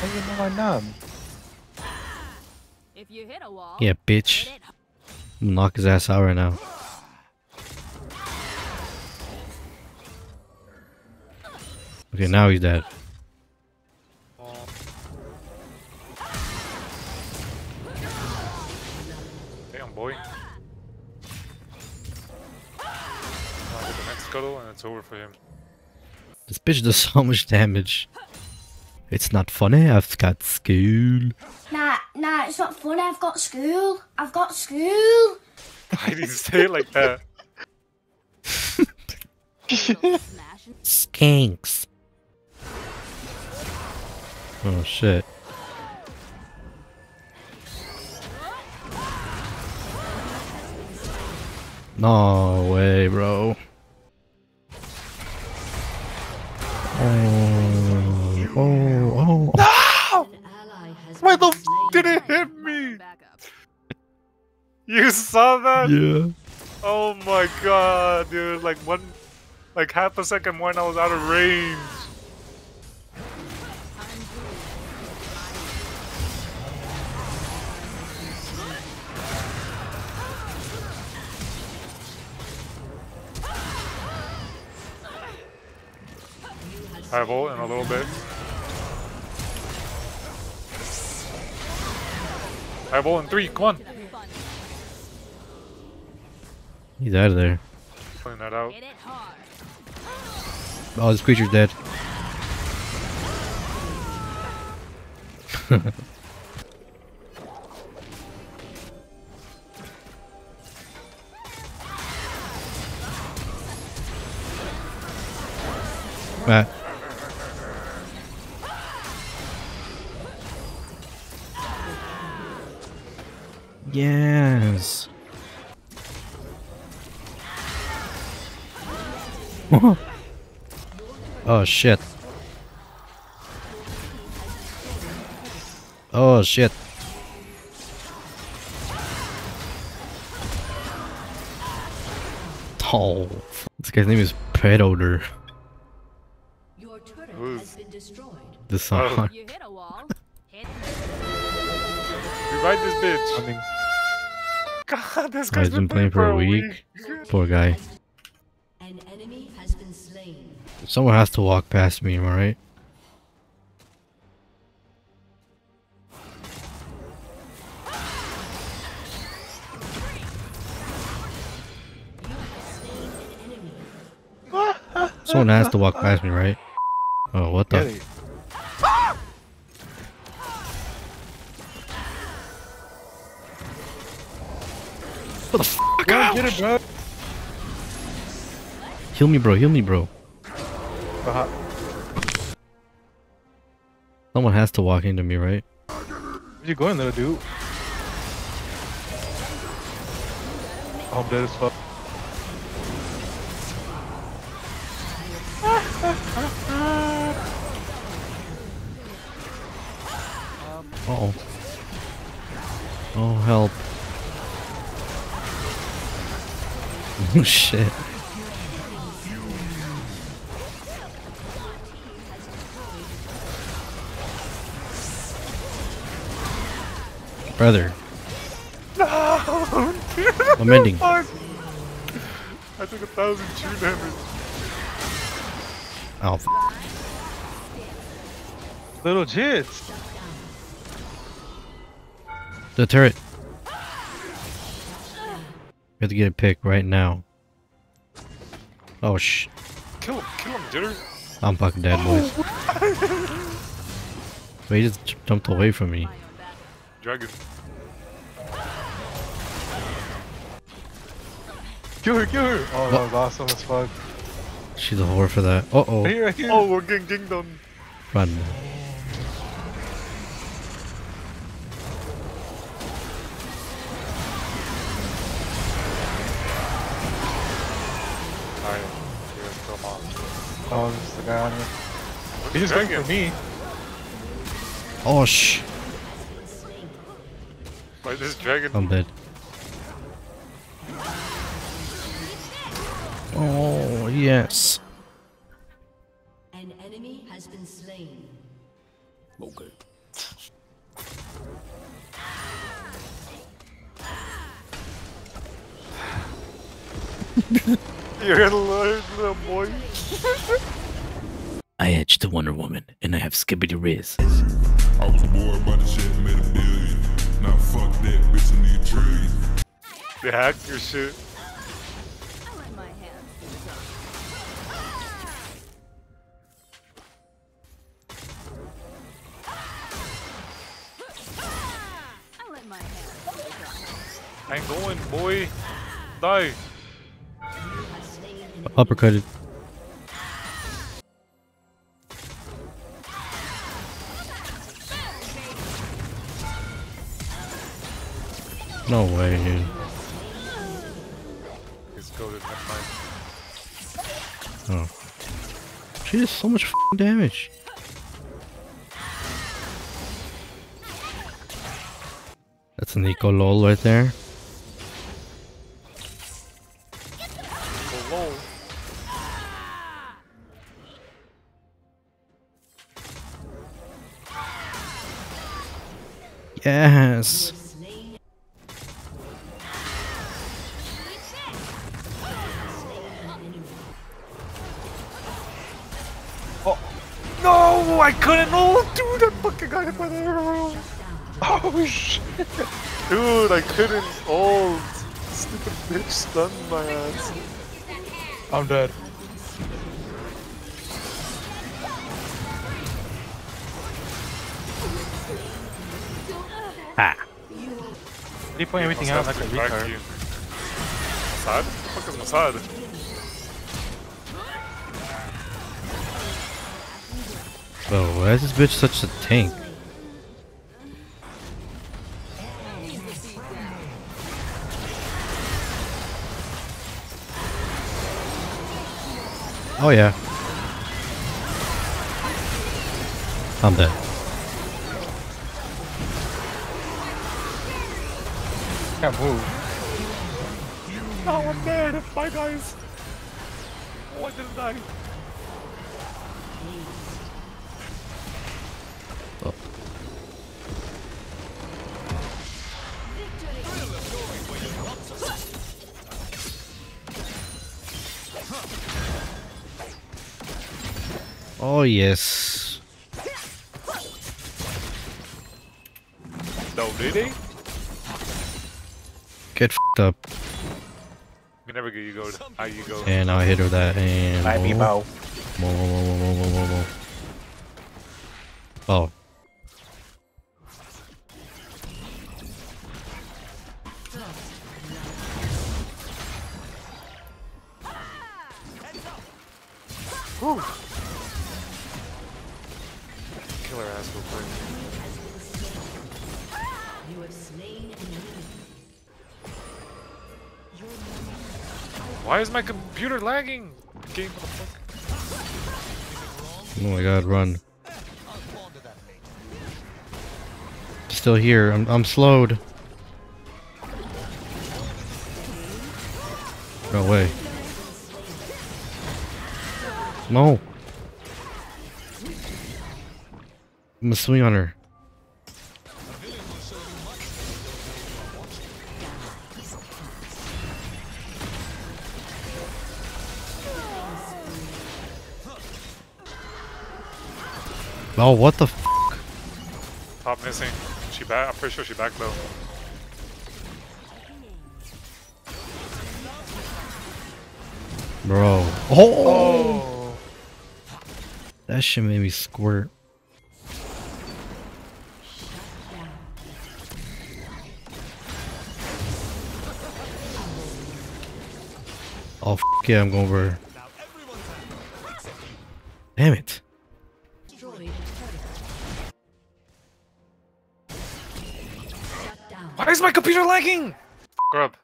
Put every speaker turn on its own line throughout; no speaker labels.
How you know my name?
If you hit a wall,
Yeah, bitch. I'm gonna knock his ass out right now. Okay, now he's dead.
Damn, boy. Now get the next scuttle and it's over for him.
This bitch does so much damage. It's not funny, I've got school.
Nah, nah, it's not funny. I've got school. I've got school.
Why did you say it like that?
little smash. and-
Skanks. Oh shit. No way, bro. Oh, oh, oh. No!
Why the f did it hit me? You saw that?
Yeah.
Oh my god, dude. Like one, like half a second more and I was out of range. I have ult in a little bit. I in three, come on.
He's out of there.
Pulling that out.
Hit it hard.
Oh, this creature's dead. Matt. Yes. oh shit. Oh shit. Oh, this guy's name is Predator.
Your turret
Who's-
has been destroyed.
The song. Oh.
You hit a wall. Hit
Revive this bitch.
I mean,
God, this guy's
he's been playing for a week. Poor guy.
An enemy has been slain.
Someone has to walk past me, am I right? Someone has to walk past me, right? Oh, what
get
the?
it.
What the fuck?
Go get it, bro.
Heal me, bro. Heal me, bro.
Uh-huh.
Someone has to walk into me, right?
Where you going, little dude? Oh, I'm dead as fuck.
Oh, shit. Brother. I'm ending.
Fuck. I took a thousand true damage.
Oh, f-
Little jits.
the turret. We have to get a pick right now. Oh, sh.
Kill him, kill him, Jitter.
I'm fucking dead, boys. Wait, he just jumped away from me.
Dragon.
Kill her, kill her. Oh, that was awesome as fuck.
She's a whore for that. Uh oh.
Right here, right here.
Oh, we're getting dinged on.
Run.
Off.
Oh, there's the guy on here.
Where's
He
the
just waiting for me.
Oh, sh.
Why this dragon?
I'm dead. Oh, yes.
An enemy has been slain.
Okay.
You're gonna learn, little boy.
I edged the Wonder Woman, and I have Skibbity Riz.
I was bored by the shit, made a billion. Now fuck that bitch, I need a trillion.
They hacked your shit.
I let my hands do the talking. I let my hands do the talking.
I ain't going, boy. Die.
Uppercutted. No way, dude.
Goaded.
Oh. She does so much f***ing damage. That's an eco lol right there.
No, I couldn't. No, dude, that fucking got hit by the arrow.
Oh shit!
Dude, I couldn't. Oh, stupid bitch stunned my ass.
I'm dead.
Ah.
They point everything out like a
Back to
retard.
you. What the fuck is Mossad?
Bro, why is this bitch such a tank? Oh yeah. I'm dead.
Can't move.
No, I'm dead. Bye, guys. Oh, I didn't die.
Oh yes.
No, did he?
Get f***ed up.
We never get you go. How you go?
And I hit her that and
Bye, me bow.
Whoa, whoa, whoa, whoa, whoa, whoa, whoa, whoa. Oh.
Whew. Kill her ass real quick.
You have slain.
Why is my computer lagging? Game motherfucker.
Oh my god, run. Still here. I'm I'm slowed. No way. No. I'm gonna swing on her. Oh, what the f?
Top missing. She back. I'm pretty sure she back though.
Bro. Oh!
Oh.
That shit made me squirt. Oh, f yeah, I'm going over. Damn it.
Destroyed a turret. Shut down.
Why is my computer lagging? F up.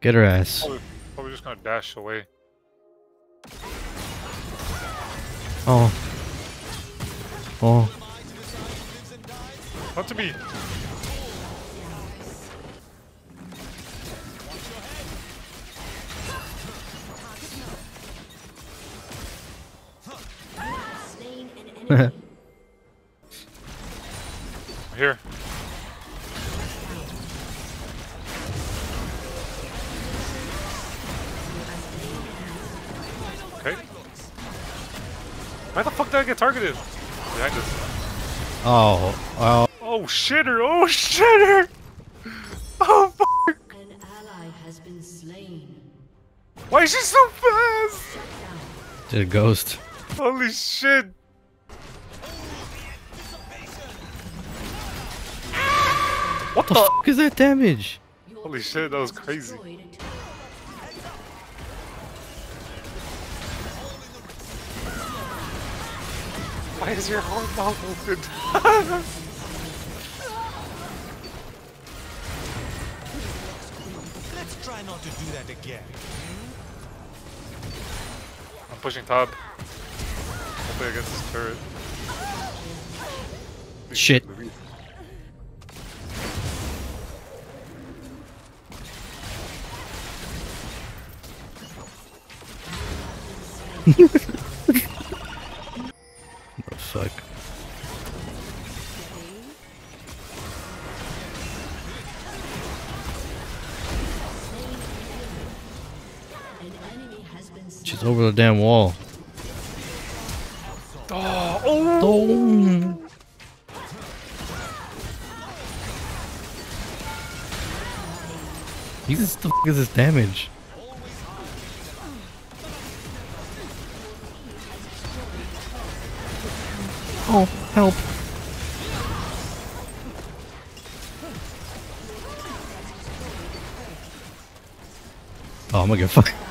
Get her ass.
Probably, probably just gonna dash away.
Oh. Oh.
Not to be. Okay. Why the fuck did I get targeted? Behind us.
Oh, oh.
Oh shitter! Oh shitter! Oh fuck!
An ally has been slain.
Why is she so fast?
Did a ghost.
Holy shit! What
The
the?
fuck is that damage?
Holy shit, that was
team has
crazy. Why is your whole mouth open?
Let's try not to do that again.
I'm pushing top. Hopefully I get this turret.
Shit. What the fuck?
An enemy has been slain.
She's over the damn wall.
Oh, oh!
Oh. Jesus, the fuck is this damage? Oh, help. Oh, I'm gonna get fucked.